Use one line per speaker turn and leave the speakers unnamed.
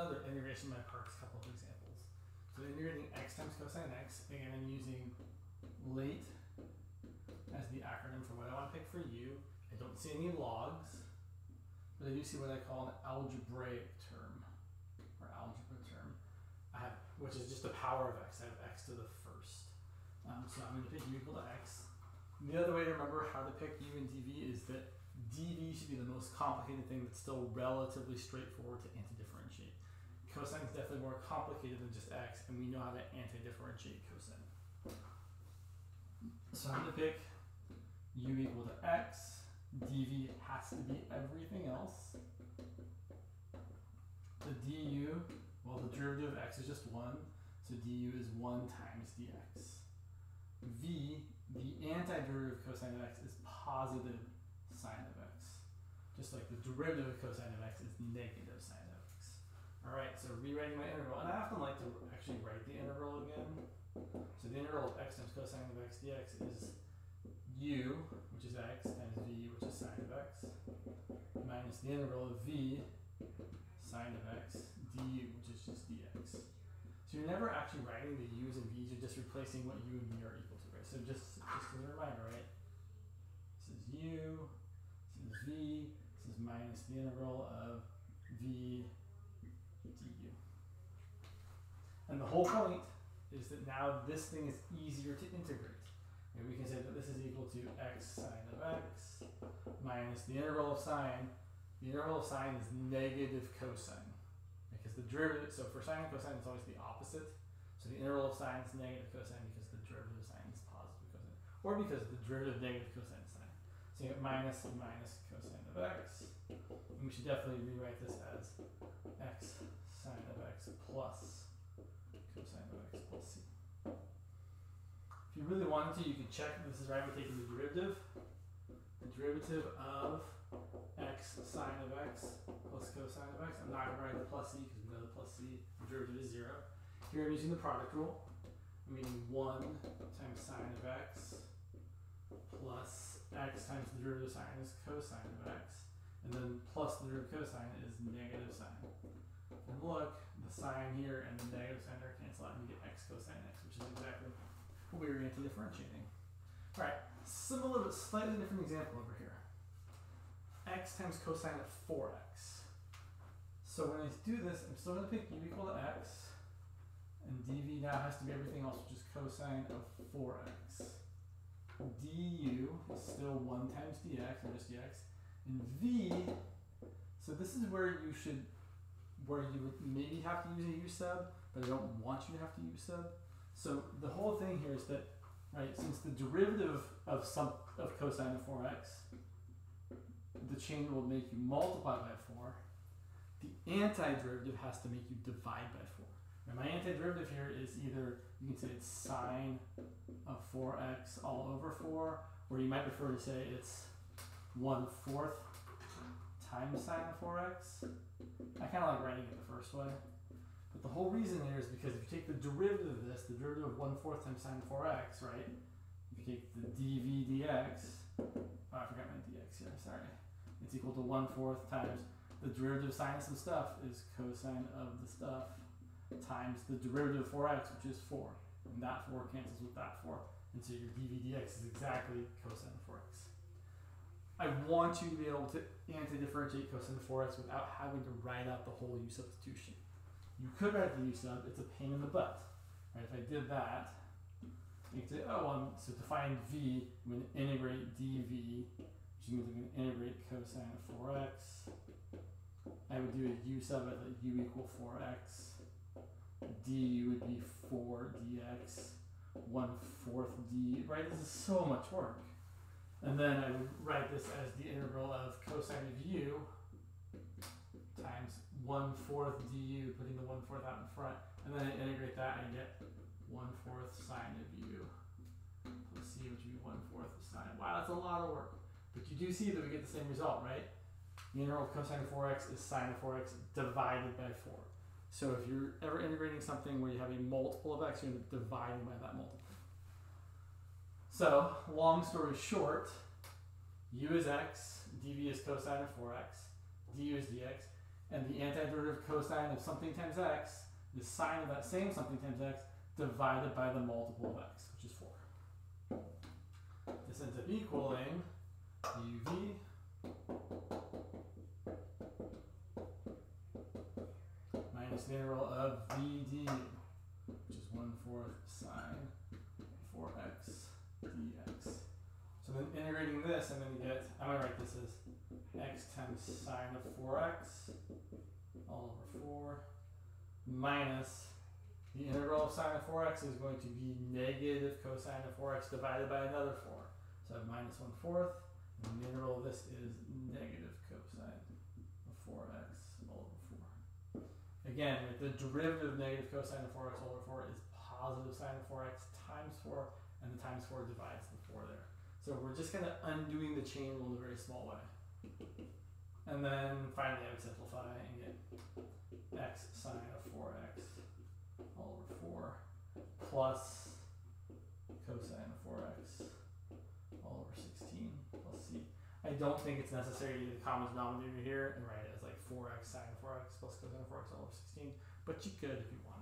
another integration by parts couple of examples. So integrating x times cosine x, again I'm using late as the acronym for what I want to pick for u. I don't see any logs, but I do see what I call an algebraic term, or algebra term. I have, which is just the power of x. I have x to the first. Um, so I'm going to pick u equal to x. And the other way to remember how to pick u and dv is that dv should be the most complicated thing that's still relatively straightforward to anti-differentiate. Cosine is definitely more complicated than just x, and we know how to anti-differentiate cosine. So I'm going to pick u equal to x, dv has to be everything else. The du, well the derivative of x is just 1, so du is 1 times dx. v, the antiderivative of cosine of x is positive sine of x. Just like the derivative of cosine of x is negative sine of x. Alright, so rewriting my integral, and I often like to actually write the integral again. So the integral of x times cosine of x dx is u, which is x, times v, which is sine of x, minus the integral of v, sine of x, du, which is just dx. So you're never actually writing the u's and v's, you're just replacing what u and v are equal to, right? So just, just as a reminder, right? This is u, this is v, this is minus the integral of v And the whole point is that now this thing is easier to integrate. And we can say that this is equal to x sine of x minus the integral of sine. The integral of sine is negative cosine. Because the derivative, so for sine and cosine, it's always the opposite. So the integral of sine is negative cosine because the derivative of sine is positive cosine. Or because the derivative of negative cosine is sine. So you get minus minus cosine of x. And we should definitely rewrite this as x sine of x plus cosine of x plus c. If you really wanted to, you could check this is right by taking the derivative. The derivative of x sine of x plus cosine of x. I'm not going to write the plus c because we know the plus c, the derivative is 0. Here I'm using the product rule. I'm using 1 times sine of x plus x times the derivative of sine is cosine of x. And then plus the derivative of cosine is negative sine. Look, the sine here and the negative sine there cancel out and you get x cosine x, which is exactly what we were anti-differentiating. All right, similar but slightly different example over here. x times cosine of 4x. So when I do this, I'm still going to pick u equal to x, and dv now has to be everything else, which is cosine of 4x. du is still 1 times dx, or just dx, and v, so this is where you should, where you would maybe have to use a u sub, but I don't want you to have to use sub. So the whole thing here is that, right, since the derivative of some of cosine of 4x, the chain will make you multiply by 4, the antiderivative has to make you divide by 4. And my antiderivative here is either, you can say it's sine of 4x all over 4, or you might prefer to say it's 1 fourth times sine of 4x. I kind of like writing it the first way. But the whole reason here is because if you take the derivative of this, the derivative of 1 fourth times sine of 4x, right? If you take the dv dx, oh, I forgot my dx here, sorry. It's equal to 1 fourth times the derivative of sine of some stuff is cosine of the stuff times the derivative of 4x, which is 4. And that 4 cancels with that 4. And so your dv dx is exactly cosine of 4x. I want you to be able to anti-differentiate cosine of 4x without having to write out the whole u substitution. You could write the u sub, it's a pain in the butt. Right? If I did that, you could say, oh, well, so to find v, I'm going to integrate dv, which means I'm going to integrate cosine of 4x. I would do a u sub at like u equal 4x. du would be 4 dx, 1 fourth d, right? This is so much work. And then I would write this as the integral of cosine of u times 1 fourth du, putting the 1 fourth out in front. And then I integrate that and get 1 fourth sine of u plus c, which would be 1 fourth sine. Wow, that's a lot of work. But you do see that we get the same result, right? The integral of cosine of 4x is sine of 4x divided by 4. So if you're ever integrating something where you have a multiple of x, you're dividing by that multiple. So, long story short, u is x, dv is cosine of 4x, du is dx. and the antiderivative cosine of something times x is sine of that same something times x divided by the multiple of x, which is 4. This ends up equaling uv minus the integral of v du, which is 1 fourth sine 4x dx. So then integrating this, I'm going to get, I'm going to write this as x times sine of 4x all over 4 minus the integral of sine of 4x is going to be negative cosine of 4x divided by another 4. So I have minus 1 fourth, and the integral of this is negative cosine of 4x all over 4. Again, the derivative of negative cosine of 4x all over 4 is positive sine of 4x times 4, and the times 4 divides the 4 there. So we're just kind of undoing the chain rule in a very small way. And then finally I would simplify and get x sine of 4x all over 4 plus cosine of 4x all over 16 plus c. I don't think it's necessary to the common denominator here and write it as like 4x sine of 4x plus cosine of 4x all over 16, but you could if you want.